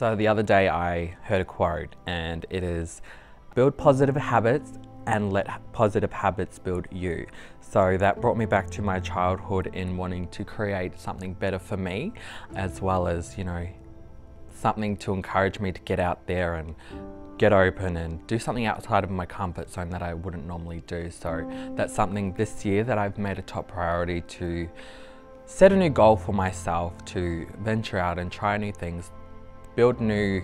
So the other day I heard a quote and it is build positive habits and let positive habits build you. So that brought me back to my childhood in wanting to create something better for me as well as, you know, something to encourage me to get out there and get open and do something outside of my comfort zone that I wouldn't normally do. So that's something this year that I've made a top priority to set a new goal for myself to venture out and try new things, build new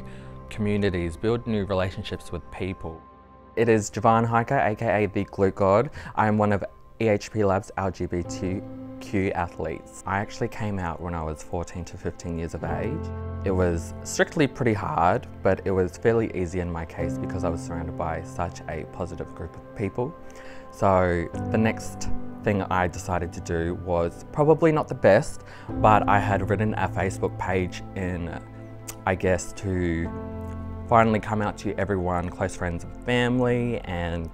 communities, build new relationships with people. It is Javan Haika, aka the Glute God. I am one of EHP Lab's LGBTQ athletes. I actually came out when I was 14 to 15 years of age. It was strictly pretty hard, but it was fairly easy in my case because I was surrounded by such a positive group of people. So the next thing I decided to do was probably not the best, but I had written a Facebook page in, I guess, to finally come out to everyone, close friends and family, and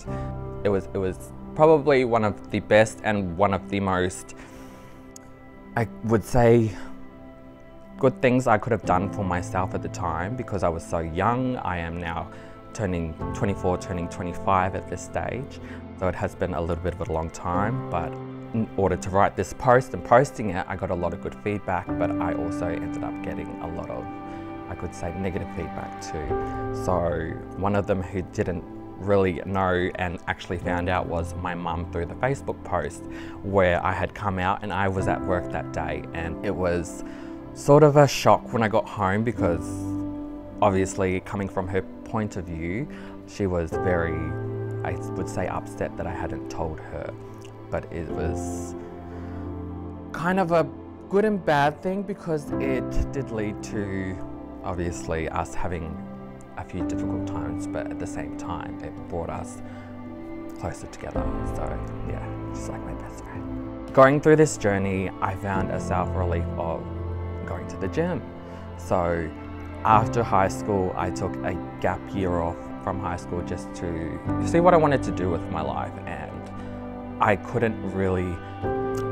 it was it was probably one of the best and one of the most, I would say, good things I could have done for myself at the time because I was so young. I am now turning 24, turning 25 at this stage. So it has been a little bit of a long time, but in order to write this post and posting it, I got a lot of good feedback, but I also ended up getting a lot of, I could say, negative feedback too. So one of them who didn't really know and actually found out was my mum through the Facebook post where I had come out and I was at work that day and it was sort of a shock when I got home because obviously coming from her point of view, she was very I would say upset that I hadn't told her, but it was kind of a good and bad thing because it did lead to obviously us having a few difficult times, but at the same time, it brought us closer together. So yeah, just like my best friend. Going through this journey, I found a self-relief of going to the gym. So after high school, I took a gap year off from high school just to see what I wanted to do with my life and I couldn't really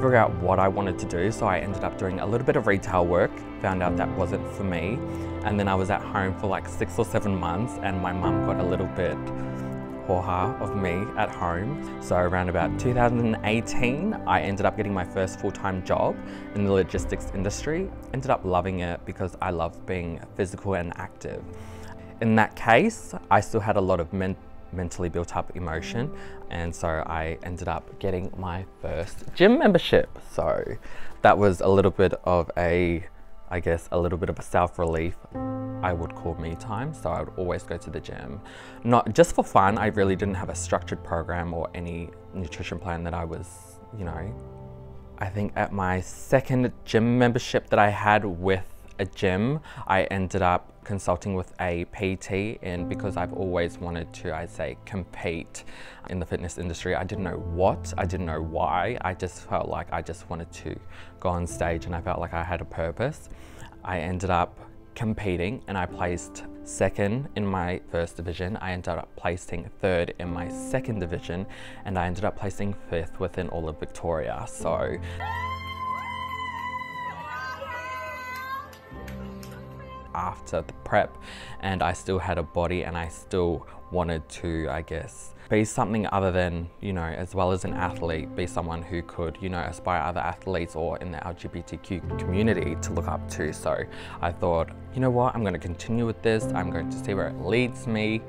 figure out what I wanted to do so I ended up doing a little bit of retail work, found out that wasn't for me and then I was at home for like six or seven months and my mum got a little bit ha of me at home. So around about 2018, I ended up getting my first full-time job in the logistics industry. Ended up loving it because I love being physical and active. In that case, I still had a lot of men mentally built up emotion mm. and so I ended up getting my first gym membership. So that was a little bit of a, I guess, a little bit of a self-relief I would call me time. So I would always go to the gym. Not just for fun, I really didn't have a structured program or any nutrition plan that I was, you know, I think at my second gym membership that I had with a gym, I ended up consulting with a PT and because I've always wanted to, I'd say, compete in the fitness industry, I didn't know what, I didn't know why, I just felt like I just wanted to go on stage and I felt like I had a purpose. I ended up competing and I placed second in my first division. I ended up placing third in my second division and I ended up placing fifth within all of Victoria. So after the prep and I still had a body and I still wanted to, I guess, be something other than, you know, as well as an athlete, be someone who could, you know, aspire other athletes or in the LGBTQ community to look up to. So I thought, you know what, I'm going to continue with this. I'm going to see where it leads me.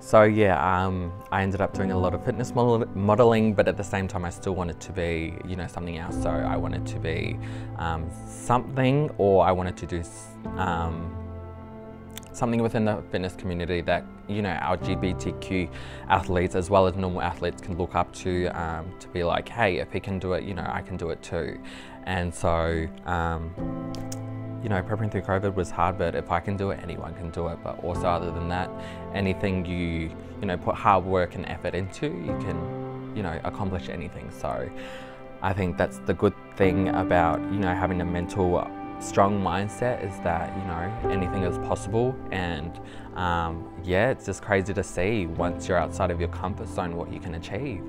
So yeah, um, I ended up doing a lot of fitness model modeling, but at the same time, I still wanted to be, you know, something else. So I wanted to be um, something, or I wanted to do um, something within the fitness community that, you know, LGBTQ athletes as well as normal athletes can look up to, um, to be like, hey, if he can do it, you know, I can do it too. And so, um, you know, prepping through COVID was hard, but if I can do it, anyone can do it. But also other than that, anything you, you know, put hard work and effort into, you can, you know, accomplish anything. So I think that's the good thing about, you know, having a mental strong mindset is that, you know, anything is possible. And um, yeah, it's just crazy to see once you're outside of your comfort zone what you can achieve.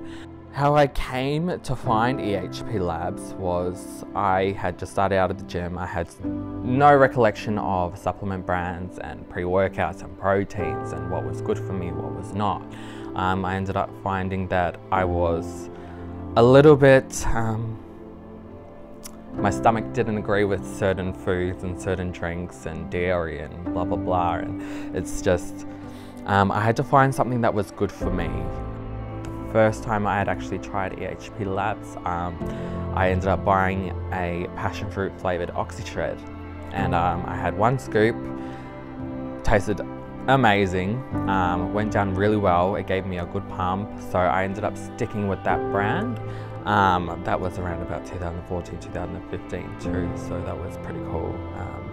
How I came to find EHP Labs was I had just started out of the gym. I had no recollection of supplement brands and pre-workouts and proteins and what was good for me, what was not. Um, I ended up finding that I was a little bit, um, my stomach didn't agree with certain foods and certain drinks and dairy and blah, blah, blah. And it's just, um, I had to find something that was good for me first time I had actually tried EHP Labs, um, I ended up buying a passion fruit flavored OxyShred. And um, I had one scoop, tasted amazing, um, went down really well. It gave me a good pump. So I ended up sticking with that brand. Um, that was around about 2014, 2015 too. So that was pretty cool. Um,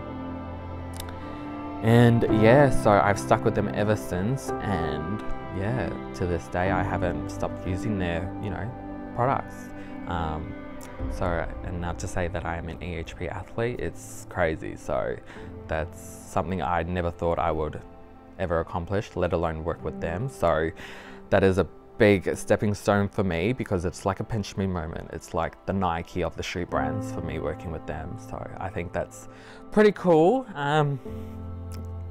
and yeah, so I've stuck with them ever since. And yeah, to this day, I haven't stopped using their, you know, products. Um, so, and not to say that I am an EHP athlete, it's crazy. So, that's something I never thought I would ever accomplish, let alone work with them. So, that is a big stepping stone for me because it's like a pinch me moment. It's like the Nike of the shoe brands for me working with them. So, I think that's pretty cool. Um,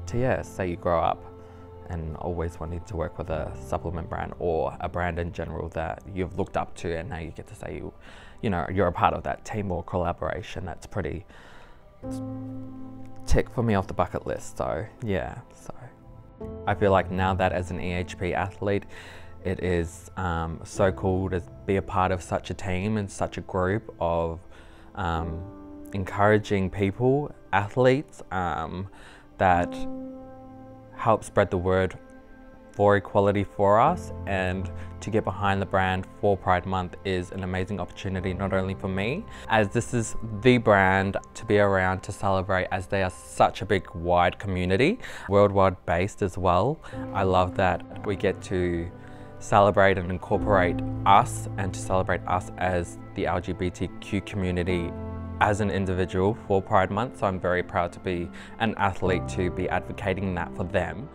to yeah, say you grow up and always wanting to work with a supplement brand or a brand in general that you've looked up to and now you get to say you you know you're a part of that team or collaboration. That's pretty tick for me off the bucket list. So yeah so I feel like now that as an EHP athlete it is um, so cool to be a part of such a team and such a group of um, encouraging people athletes um, that help spread the word for equality for us and to get behind the brand for Pride Month is an amazing opportunity not only for me as this is the brand to be around to celebrate as they are such a big wide community worldwide based as well. I love that we get to celebrate and incorporate us and to celebrate us as the LGBTQ community as an individual for Pride Month, so I'm very proud to be an athlete to be advocating that for them.